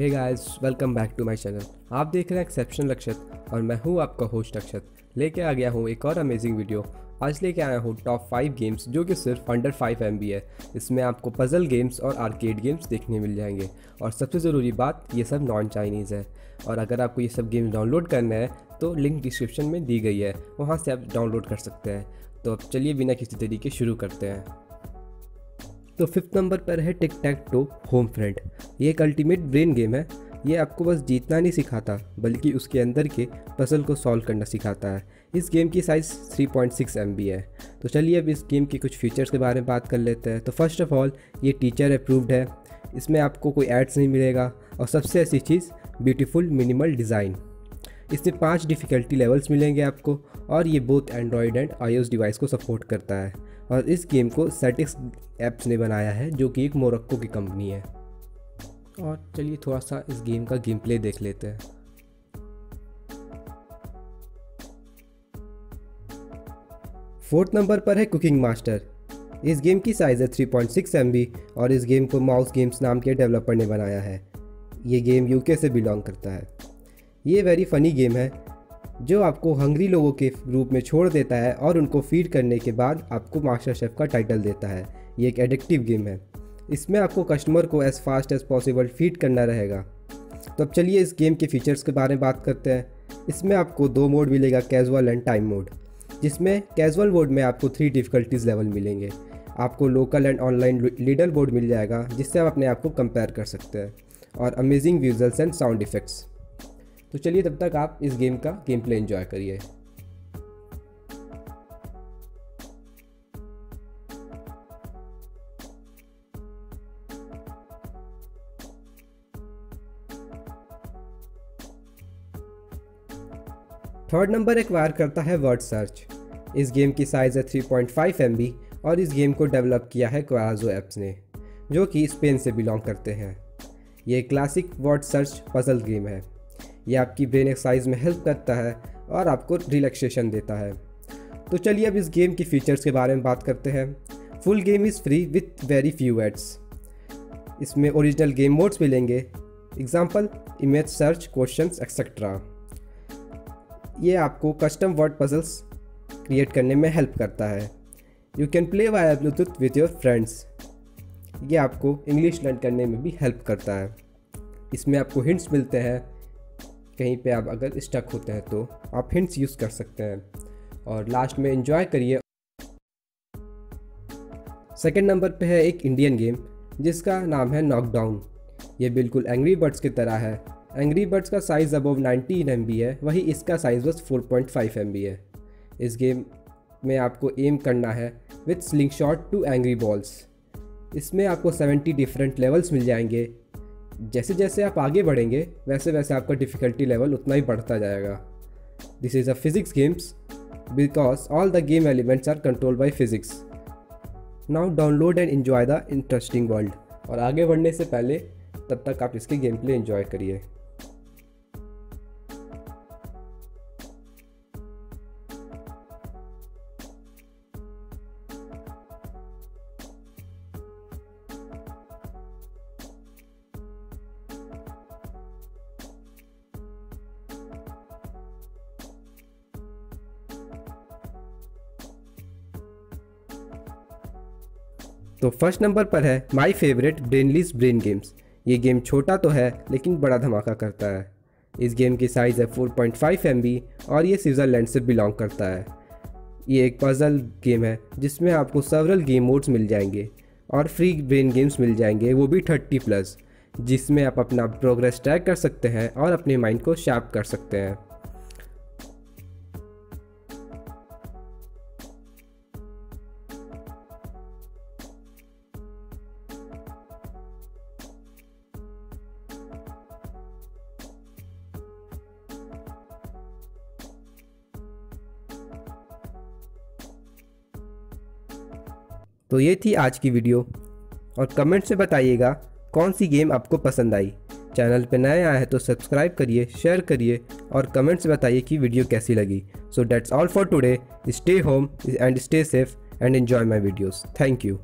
Hey guys welcome back to my channel आप देख रहे हैं एक्सेप्शन अक्षत और मैं हूँ आपका होस्ट अक्षत लेके आ गया हूँ एक और अमेजिंग वीडियो आज लेके आया हूँ टॉप फाइव गेम्स जो कि सिर्फ़ अंडर फाइव एम है इसमें आपको पजल गेम्स और आर्केड गेम्स देखने मिल जाएँगे। और सबसे ज़रूरी बात, ये सब नॉन चाइनीज़ है। और अगर आपको ये सब गेम्स डाउनलोड करना है तो लिंक डिस्क्रिप्शन में दी गई है। वहाँ से आप डाउनलोड कर सकते हैं। तो अब चलिए बिना किसी तरीके शुरू करते हैं। तो फिफ्थ नंबर पर है tic tac toe home friend ये एक अल्टीमेट ब्रेन गेम है। ये आपको बस जीतना नहीं सिखाता, बल्कि उसके अंदर के पजल को सॉल्व करना सिखाता है। इस गेम की साइज़ 3.6 पॉइंट है। तो चलिए अब इस गेम के कुछ फीचर्स के बारे में बात कर लेते हैं। तो फ़र्स्ट ऑफ़ ऑल ये टीचर अप्रूव्ड है। इसमें आपको कोई एड्स नहीं मिलेगा। और सबसे अच्छी चीज़ ब्यूटीफुल मिनिमल डिज़ाइन इसमें पाँच डिफ़िकल्टी लेवल्स मिलेंगे आपको और ये both Android and I device को सपोर्ट करता है। और इस गेम को सेटिक्स एप्स ने बनाया है, जो कि एक मोरक्को की कंपनी है। और चलिए थोड़ा सा इस गेम का गेम प्ले देख लेते हैं। फोर्थ नंबर पर है कुकिंग मास्टर इस गेम की साइज़ है 3.6 पॉइंट और इस गेम को माउस गेम्स नाम के डेवलपर ने बनाया है। ये गेम यूके से बिलोंग करता है। ये वेरी फ़नी गेम है, जो आपको हंगरी लोगों के रूप में छोड़ देता है और उनको फ़ीड करने के बाद आपको मास्टर शेफ़ का टाइटल देता है। ये एक एडिक्टिव गेम है। इसमें आपको कस्टमर को as fast as possible feed करना रहेगा। तो अब चलिए इस गेम के फीचर्स के बारे में बात करते हैं। इसमें आपको दो मोड मिलेगा कैजुअल एंड टाइम मोड जिसमें कैजुअल मोड में आपको थ्री डिफ़िकल्टीज़ लेवल मिलेंगे। आपको local and online leader board मिल जाएगा, जिससे आप अपने आप को कंपेयर कर सकते हैं। और amazing visuals and sound effects तो चलिए तब तक आप इस गेम का गेम प्ले इन्जॉय करिए थर्ड नंबर एक्वायर करता है वर्ड सर्च इस गेम की साइज़ है 3.5 पॉइंट और इस गेम को डेवलप किया है क्वाजो एप्स ने, जो कि स्पेन से बिलोंग करते हैं। ये classic word search puzzle game है। ये आपकी ब्रेन एक्सरसाइज में हेल्प करता है और आपको रिलैक्सेशन देता है। तो चलिए अब इस गेम की फ़ीचर्स के बारे में बात करते हैं। Full game is free with very few ads. इसमें ओरिजिनल गेम मोड्स मिलेंगे। Example, image search question etcetera ये आपको कस्टम वर्ड पजल्स क्रिएट करने में हेल्प करता है। You can play via Bluetooth with your friends ये आपको इंग्लिश लर्न करने में भी हेल्प करता है। इसमें आपको हिंट्स मिलते हैं। कहीं पे आप अगर स्टक होते हैं तो आप हिंट्स यूज़ कर सकते हैं। और लास्ट में इन्जॉय करिए। सेकेंड नंबर पे है एक इंडियन गेम जिसका नाम है नॉकडाउन ये बिल्कुल एंग्री बर्ड्स की तरह है। एंग्री बर्ड्स का साइज़ अबव 19 एम है, वही इसका साइज़ बस 4.5 एम है। इस गेम में आपको एम करना है with sling shot to angry balls इसमें आपको 70 डिफरेंट लेवल्स मिल जाएँगे। जैसे जैसे आप आगे बढ़ेंगे वैसे वैसे आपका डिफ़िकल्टी लेवल उतना ही बढ़ता जाएगा। This is a physics games because all the game elements are control by physics now download and enjoy the interesting world और आगे बढ़ने से पहले तब तक आप इसके गेम प्ले इन्जॉय करिए। तो फ़र्स्ट नंबर पर है my favourite brainless brain games. ये गेम छोटा तो है, लेकिन बड़ा धमाका करता है। इस गेम की साइज़ है 4.5 पॉइंट और ये स्विट्ज़रलैंड से बिलोंग करता है। ये एक पज़ल गेम है, जिसमें आपको सेवरल गेम मोड्स मिल जाएँगे और फ्री ब्रेन गेम्स मिल जाएँगे, वो भी 30 प्लस जिसमें आप अपना प्रोग्रेस ट्रैक कर सकते हैं और अपने माइंड को शार्प कर सकते हैं। तो ये थी आज की वीडियो। और कमेंट से बताइएगा, कौन सी गेम आपको पसंद आई? चैनल पर नए आए हैं तो सब्सक्राइब करिए, शेयर करिए और कमेंट्स बताइए कि वीडियो कैसी लगी। So that's all for today stay home and stay safe and enjoy my videos thank you